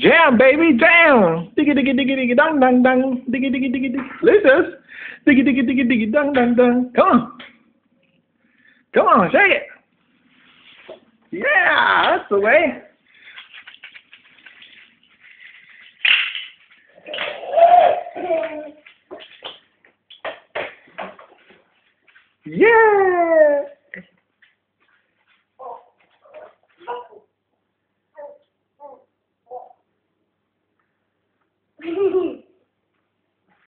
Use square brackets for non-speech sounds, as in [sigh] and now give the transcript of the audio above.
Jam, baby, jam. Diggy, diggy, diggy, diggy, dong, dong, dong. Diggy, diggy, diggy, diggy. Listen. Diggy, diggy, diggy, diggy, dong, dong, dong. Come on. Come on, shake it. Yeah, that's the way. Yeah. Wait. [laughs]